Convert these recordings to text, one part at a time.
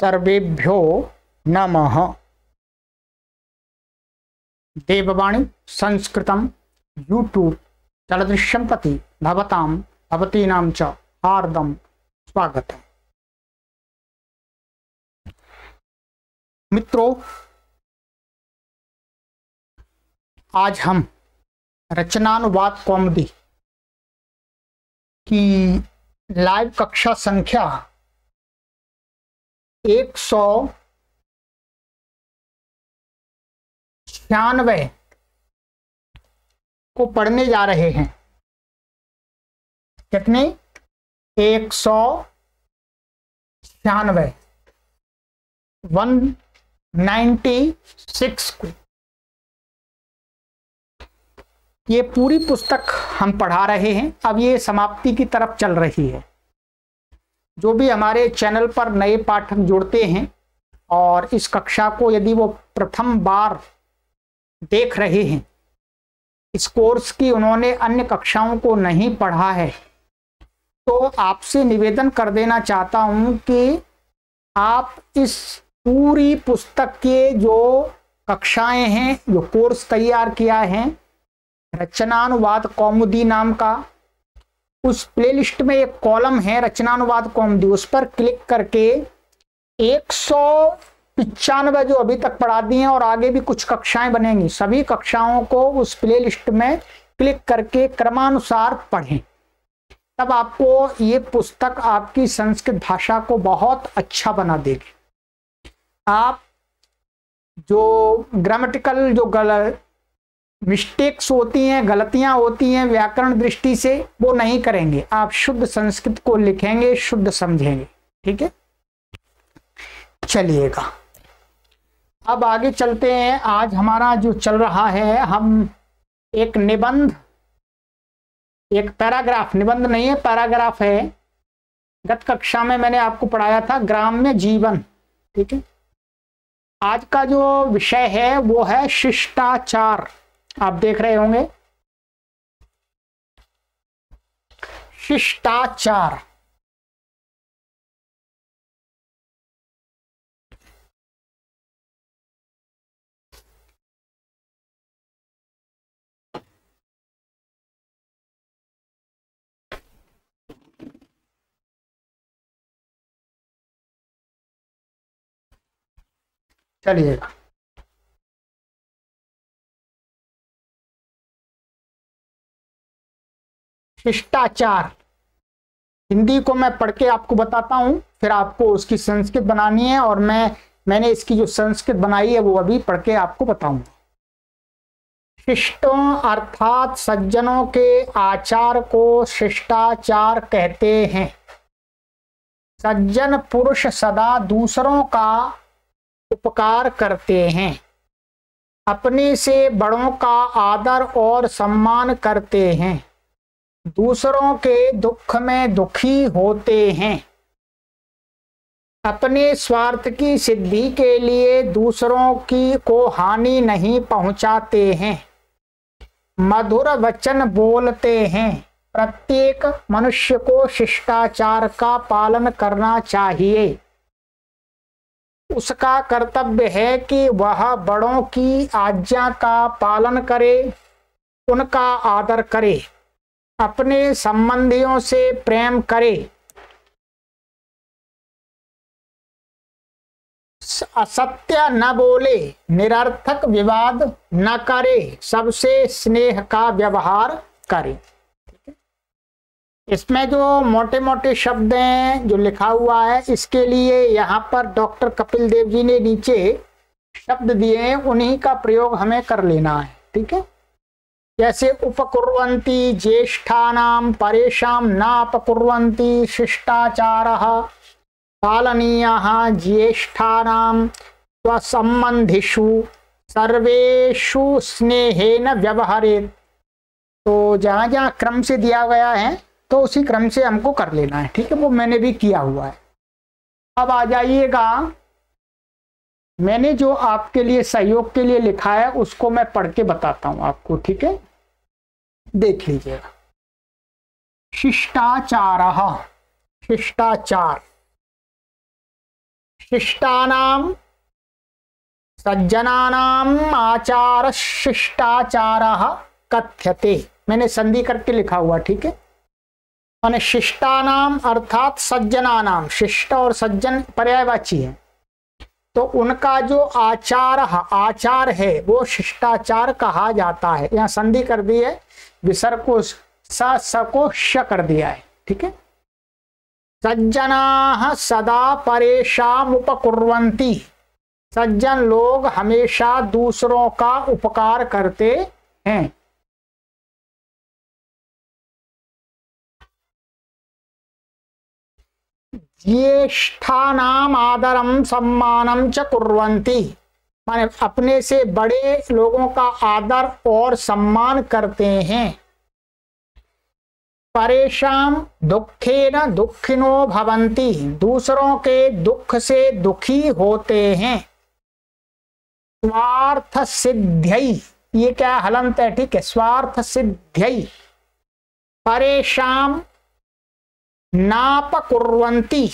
सर्वेभ्यो नमः। देववाणी संस्कृत यूट्यूब चलदृश्यं प्रति भवतां, भवतीनां च हार्दं स्वागतम्। मित्रों, आज हम रचनानुवाद कॉमेडी की लाइव कक्षा संख्या एक सौ छियानवे को पढ़ने जा रहे हैं। कितने? एक सौ छियानवे। वन नाइन्टी सिक्स को। ये पूरी पुस्तक हम पढ़ा रहे हैं। अब ये समाप्ति की तरफ़ चल रही है। जो भी हमारे चैनल पर नए पाठक जुड़ते हैं और इस कक्षा को यदि वो प्रथम बार देख रहे हैं, इस कोर्स की उन्होंने अन्य कक्षाओं को नहीं पढ़ा है तो आपसे निवेदन कर देना चाहता हूँ कि आप इस पूरी पुस्तक के जो कक्षाएँ हैं, जो कोर्स तैयार किया है, रचनानुवाद कौमुदी नाम का उस प्लेलिस्ट में एक कॉलम है रचनानुवाद कौमुदी उस पर क्लिक करके एक सौ पिचानवे जो अभी तक पढ़ा दी हैं और आगे भी कुछ कक्षाएँ बनेंगी, सभी कक्षाओं को उस प्लेलिस्ट में क्लिक करके क्रमानुसार पढ़ें। तब आपको ये पुस्तक आपकी संस्कृत भाषा को बहुत अच्छा बना देगी। आप जो ग्रामेटिकल जो गल मिस्टेक्स होती हैं, गलतियाँ होती हैं, व्याकरण दृष्टि से वो नहीं करेंगे। आप शुद्ध संस्कृत को लिखेंगे, शुद्ध समझेंगे। ठीक है? चलिएगा। अब आगे चलते हैं। आज हमारा जो चल रहा है, हम एक निबंध, एक पैराग्राफ। निबंध नहीं है, पैराग्राफ है। गत कक्षा में मैंने आपको पढ़ाया था, ग्राम्य जीवन। ठीक है? आज का जो विषय है, वो है शिष्टाचार। आप देख रहे होंगे। शिष्टाचार। चलिएगा शिष्टाचार। हिंदी को मैं पढ़ के आपको बताता हूँ, फिर आपको उसकी संस्कृत बनानी है और मैं, मैंने इसकी जो संस्कृत बनाई है वो अभी पढ़ के आपको बताऊँगा शिष्टों अर्थात सज्जनों के आचार को शिष्टाचार कहते हैं। सज्जन पुरुष सदा दूसरों का उपकार करते हैं। अपने से बड़ों का आदर और सम्मान करते हैं। दूसरों के दुख में दुखी होते हैं। अपने स्वार्थ की सिद्धि के लिए दूसरों की को हानि नहीं पहुंचाते हैं। मधुर वचन बोलते हैं, प्रत्येक मनुष्य को शिष्टाचार का पालन करना चाहिए। उसका कर्तव्य है कि वह बड़ों की आज्ञा का पालन करे, उनका आदर करे। अपने संबंधियों से प्रेम करे। असत्य न बोले, निरर्थक विवाद न करे, सबसे स्नेह का व्यवहार करे। इसमें जो मोटे मोटे शब्द हैं, जो लिखा हुआ है, इसके लिए यहाँ पर डॉक्टर कपिल देव जी ने नीचे शब्द दिए हैं, उन्हीं का प्रयोग हमें कर लेना है, ठीक है? जैसे उपकुर्वन्ति ज्येष्ठानाम परेशान नापकुर्वन्ति शिष्टाचार। पालनीय ज्येष्ठानाम स्वसंबंधिषु सर्वेशु स्नेहेन व्यवहारेत। तो जहाँ जहाँ क्रम से दिया गया है तो उसी क्रम से हमको कर लेना है, ठीक है? वो मैंने भी किया हुआ है। अब आ जाइएगा मैंने जो आपके लिए, सहयोग के लिए लिखा है, उसको मैं पढ़ के बताता हूँ आपको, ठीक है? देख लीजिएगा। शिष्टाचार शिष्टाचार। शिष्टानाम सज्जनानाम आचार शिष्टाचार कथ्यते। मैंने संधि करके लिखा हुआ, ठीक है? मैंने शिष्टानाम अर्थात सज्जनानाम शिष्ट और सज्जन पर्यायवाची है। तो उनका जो आचार आचार है, वो शिष्टाचार कहा जाता है। यहाँ संधि कर दी है विसर्ग को स को श कर दिया है, ठीक है? सज्जना सदा परेशान उपकुर्वंती सज्जन लोग हमेशा दूसरों का उपकार करते हैं। ज्येष्ठानाम आदरम सम्मानम च कुर्वन्ति। माने अपने से बड़े लोगों का आदर और सम्मान करते हैं। परेशान दुखे न दुखिनो भवंती दूसरों के दुख से दुखी होते हैं। स्वार्थ सिद्ध्यई ये क्या हलंत है, ठीक है स्वार्थ सिद्ध्यई परेशान नाप कुर्वंती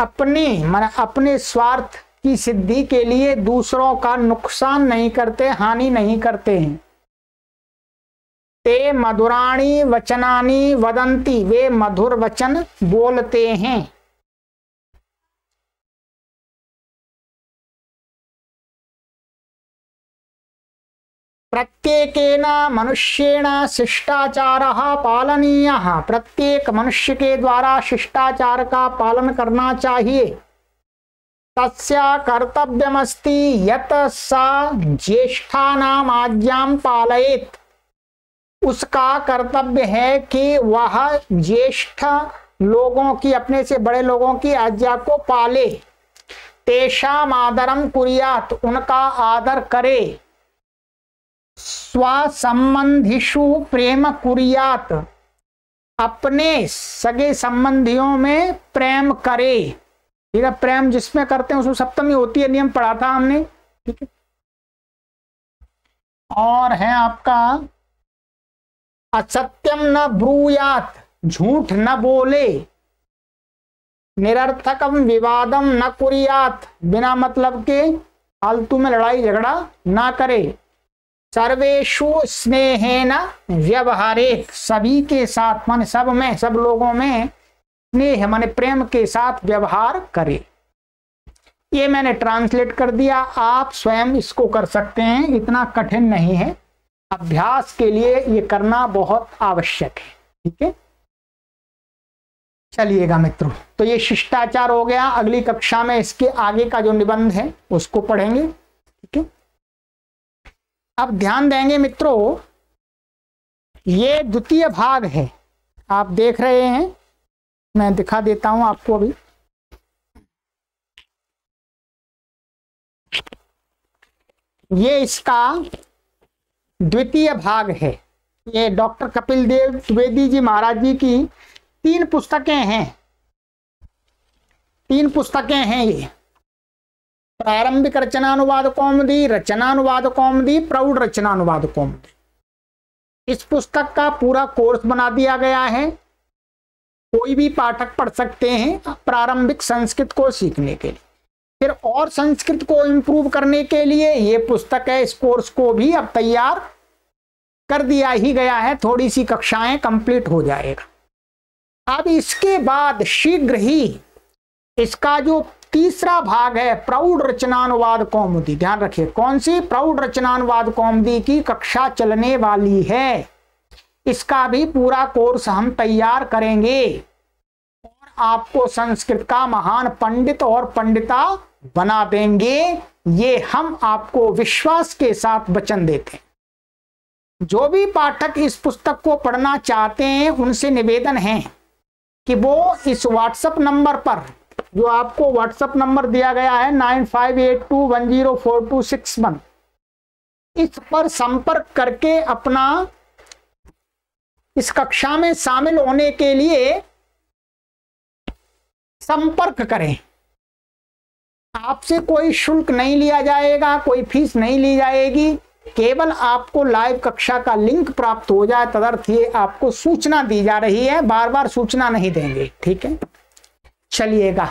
अपने, मन अपने स्वार्थ की सिद्धि के लिए दूसरों का नुकसान नहीं करते, हानि नहीं करते हैं। ते मधुराणी वचनानी वदंती वे मधुर वचन बोलते हैं। प्रत्येकेन मनुष्येण शिष्टाचार पालनीय। प्रत्येक मनुष्य के द्वारा शिष्टाचार का पालन करना चाहिए। तस्या कर्तव्यमस्ति यत सा ज्येष्ठानाम आज्ञाम पालयेत। उसका कर्तव्य है कि वह ज्येष्ठ लोगों की, अपने से बड़े लोगों की आज्ञा को पाले। तेषाम आदरम कुरियात, उनका आदर करे। स्वसंबंधिशु प्रेम कुरियात अपने सगे संबंधियों में प्रेम करे। ठीक है, प्रेम जिसमें करते हैं, उसमें सप्तमी होती है, नियम पढ़ा था हमने। ठीक है। और है आपका, असत्यम न ब्रूयात, झूठ न बोले। निरर्थकम विवादम न कुरियात, बिना मतलब के फालतू में लड़ाई झगड़ा ना करे। सर्वेशु स्नेहेन व्यवहारे सभी के साथ, मान सब में, सब लोगों में स्नेह, माने प्रेम के साथ व्यवहार करे। ये मैंने ट्रांसलेट कर दिया। आप स्वयं इसको कर सकते हैं। इतना कठिन नहीं है। अभ्यास के लिए ये करना बहुत आवश्यक है। ठीक है? चलिएगा मित्रों। तो ये शिष्टाचार हो गया। अगली कक्षा में इसके आगे का जो निबंध है, उसको पढ़ेंगे। ठीक है? अब ध्यान देंगे मित्रों, ये द्वितीय भाग है। आप देख रहे हैं, मैं दिखा देता हूँ आपको अभी। ये इसका द्वितीय भाग है। ये डॉक्टर कपिल देव द्विवेदी जी महाराज जी की तीन पुस्तकें हैं। तीन पुस्तकें हैं ये। प्रारंभिक रचनानुवाद कौमदी रचनानुवाद कौमदी, प्रौढ़ रचनानुवाद कौमदी। इस पुस्तक का पूरा कोर्स बना दिया गया है। कोई भी पाठक पढ़ सकते हैं प्रारंभिक संस्कृत को सीखने के लिए। फिर और संस्कृत को इम्प्रूव करने के लिए ये पुस्तक है। इस कोर्स को भी अब तैयार कर दिया ही गया है। थोड़ी सी कक्षाएँ कंप्लीट हो जाएगा। अब इसके बाद शीघ्र ही इसका जो तीसरा भाग है प्रौढ़ रचनानुवाद कौमुदी। ध्यान रखिए, कौन सी प्रौढ़ रचनानुवाद कौमुदी की कक्षा चलने वाली है? इसका भी पूरा कोर्स हम तैयार करेंगे। और आपको संस्कृत का महान पंडित और पंडिता बना देंगे। ये हम आपको विश्वास के साथ वचन देते हैं। जो भी पाठक इस पुस्तक को पढ़ना चाहते हैं, उनसे निवेदन है कि वो इस व्हाट्सएप नंबर पर जो आपको व्हाट्सएप नंबर दिया गया है nine five eight two one zero four two six one. इस पर संपर्क करके अपना इस कक्षा में शामिल होने के लिए संपर्क करें। आपसे कोई शुल्क नहीं लिया जाएगा, कोई फ़ीस नहीं ली जाएगी, केवल आपको लाइव कक्षा का लिंक प्राप्त हो जाए, तदर्थ ये आपको सूचना दी जा रही है, बार बार सूचना नहीं देंगे, ठीक है? चलिएगा।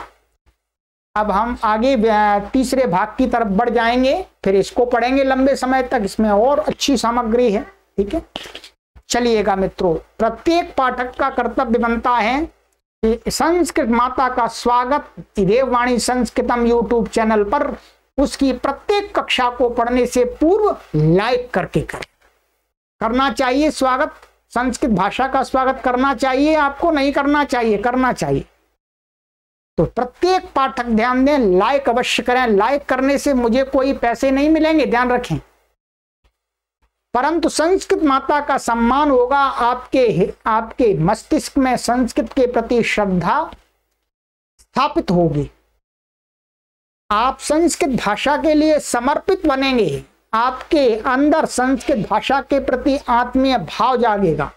अब हम आगे तीसरे भाग की तरफ़ बढ़ जाएँगे, फिर इसको पढ़ेंगे लंबे समय तक, इसमें और अच्छी सामग्री है, ठीक है? चलिएगा मित्रों, प्रत्येक पाठक का कर्तव्य बनता है कि संस्कृत माता का स्वागत, देववाणी संस्कृतम यूट्यूब चैनल पर उसकी प्रत्येक कक्षा को पढ़ने से पूर्व लाइक करके करें। करना चाहिए स्वागत, संस्कृत भाषा का स्वागत करना चाहिए आपको, नहीं करना चाहिए करना चाहिए। तो प्रत्येक पाठक ध्यान दें लाइक अवश्य करें। लाइक करने से मुझे कोई पैसे नहीं मिलेंगे, ध्यान रखें। परंतु संस्कृत माता का सम्मान होगा आपके आपके मस्तिष्क में संस्कृत के प्रति श्रद्धा स्थापित होगी। आप संस्कृत भाषा के लिए समर्पित बनेंगे। आपके अंदर संस्कृत भाषा के प्रति आत्मीय भाव जागेगा।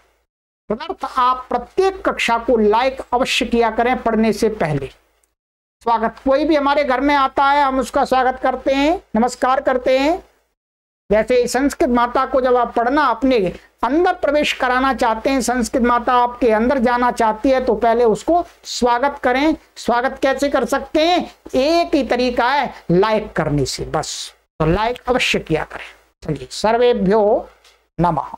तदर्थ आप प्रत्येक कक्षा को लाइक अवश्य किया करें पढ़ने से पहले। स्वागत। कोई भी हमारे घर में आता है, हम उसका स्वागत करते हैं, नमस्कार करते हैं। जैसे संस्कृत माता को जब आप पढ़ना, अपने अंदर प्रवेश कराना चाहते हैं, संस्कृत माता आपके अंदर जाना चाहती है तो पहले उसको स्वागत करें। स्वागत कैसे कर सकते हैं? एक ही तरीका है लाइक करने से, बस। तो लाइक अवश्य किया करें। चलिए, सर्वेभ्यो नमः।